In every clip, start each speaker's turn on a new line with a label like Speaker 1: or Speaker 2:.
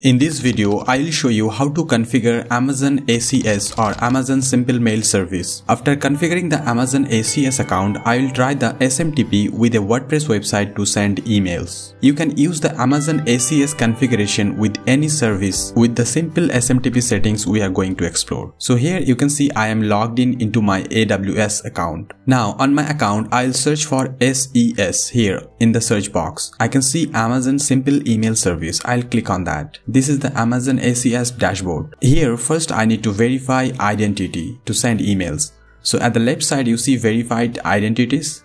Speaker 1: In this video, I'll show you how to configure Amazon SES or Amazon Simple Mail Service. After configuring the Amazon SES account, I'll try the SMTP with a WordPress website to send emails. You can use the Amazon SES configuration with any service with the simple SMTP settings we are going to explore. So here you can see I am logged in into my AWS account. Now on my account, I'll search for SES here in the search box. I can see Amazon Simple Email Service. I'll click on that. This is the Amazon SES dashboard. Here first I need to verify identity to send emails. So at the left side you see verified identities.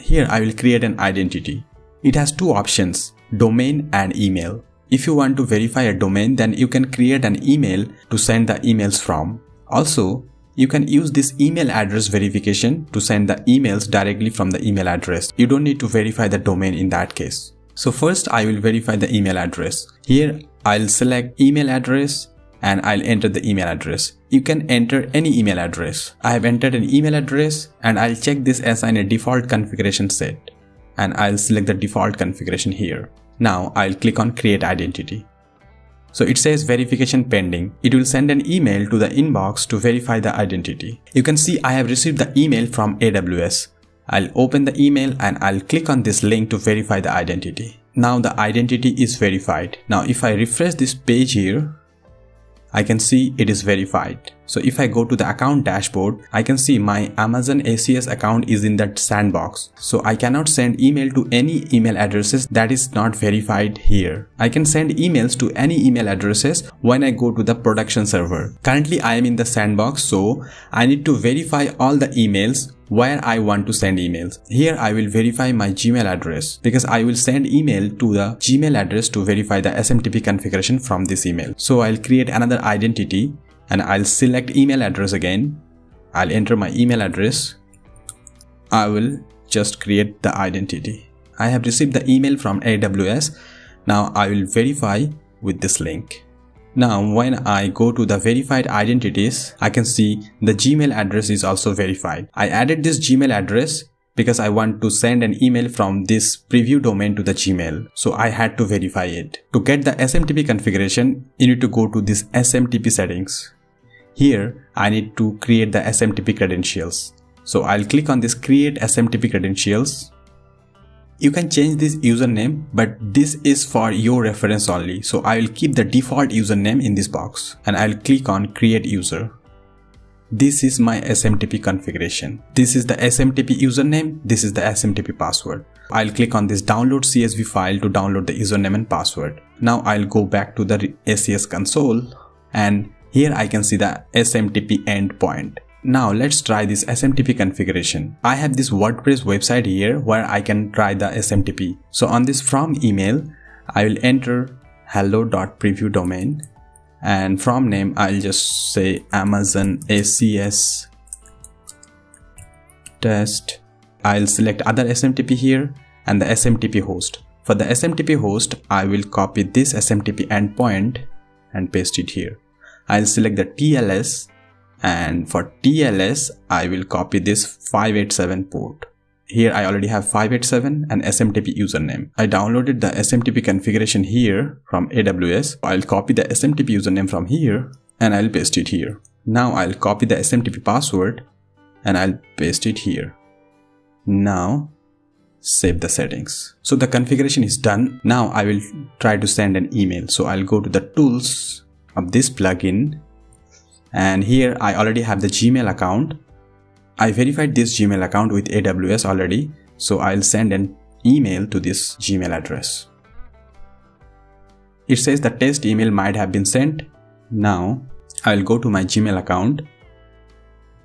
Speaker 1: Here I will create an identity. It has two options, domain and email. If you want to verify a domain then you can create an email to send the emails from. Also, you can use this email address verification to send the emails directly from the email address. You don't need to verify the domain in that case. So first I will verify the email address. Here I'll select email address and I'll enter the email address. You can enter any email address. I have entered an email address and I'll check this as in a default configuration set and I'll select the default configuration here. Now I'll click on create identity. So it says verification pending. It will send an email to the inbox to verify the identity. You can see I have received the email from AWS. I'll open the email and I'll click on this link to verify the identity. Now the identity is verified. Now if I refresh this page here, I can see it is verified. So if I go to the account dashboard, I can see my Amazon SES account is in that sandbox. So I cannot send email to any email addresses that is not verified here. I can send emails to any email addresses when I go to the production server. Currently I am in the sandbox so I need to verify all the emails where I want to send emails. Here I will verify my Gmail address because I will send email to the Gmail address to verify the SMTP configuration from this email. So I'll create another identity and I'll select email address again. I'll enter my email address. I will just create the identity. I have received the email from AWS. Now I will verify with this link. Now when I go to the verified identities, I can see the Gmail address is also verified. I added this Gmail address because I want to send an email from this preview domain to the Gmail. So I had to verify it. To get the SMTP configuration, you need to go to this SMTP settings. Here, I need to create the SMTP credentials. So I'll click on this create SMTP credentials you can change this username, but this is for your reference only. So I will keep the default username in this box and I'll click on create user. This is my SMTP configuration. This is the SMTP username. This is the SMTP password. I'll click on this download CSV file to download the username and password. Now I'll go back to the SES console and here I can see the SMTP endpoint. Now let's try this SMTP configuration. I have this WordPress website here where I can try the SMTP. So on this from email, I will enter hello.preview domain and from name I'll just say Amazon SES test. I'll select other SMTP here and the SMTP host. For the SMTP host, I will copy this SMTP endpoint and paste it here. I'll select the TLS and for TLS I will copy this 587 port. Here I already have 587 and SMTP username. I downloaded the SMTP configuration here from AWS. I'll copy the SMTP username from here and I'll paste it here. Now I'll copy the SMTP password and I'll paste it here. Now save the settings. So the configuration is done. Now I will try to send an email. So I'll go to the tools of this plugin and here I already have the Gmail account. I verified this Gmail account with AWS already, so I'll send an email to this Gmail address. It says the test email might have been sent. Now I'll go to my Gmail account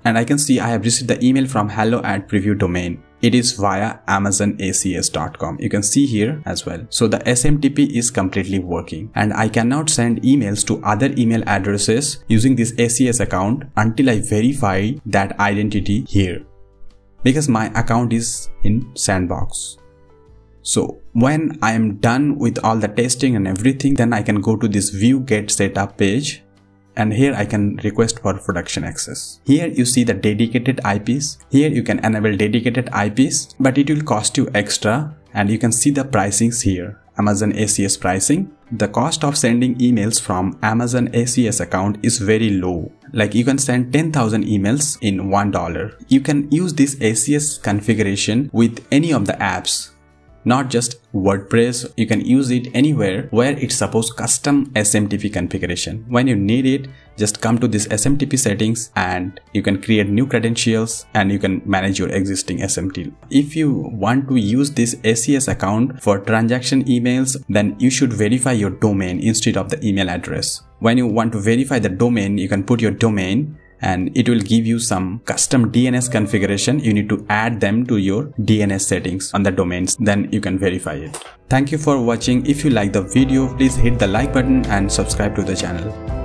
Speaker 1: and I can see I have received the email from hello at preview domain. It is via amazonses.com. You can see here as well. So the SMTP is completely working and I cannot send emails to other email addresses using this SES account until I verify that identity here because my account is in sandbox. So when I am done with all the testing and everything, then I can go to this view get setup page and here I can request for production access. Here you see the dedicated IPs. Here you can enable dedicated IPs, but it will cost you extra and you can see the pricings here. Amazon SES pricing. The cost of sending emails from Amazon SES account is very low. Like you can send 10,000 emails in $1. You can use this SES configuration with any of the apps not just WordPress, you can use it anywhere where it supports custom SMTP configuration. When you need it, just come to this SMTP settings and you can create new credentials and you can manage your existing SMTP. If you want to use this SES account for transaction emails, then you should verify your domain instead of the email address. When you want to verify the domain, you can put your domain and it will give you some custom DNS configuration. You need to add them to your DNS settings on the domains. Then you can verify it. Thank you for watching. If you like the video, please hit the like button and subscribe to the channel.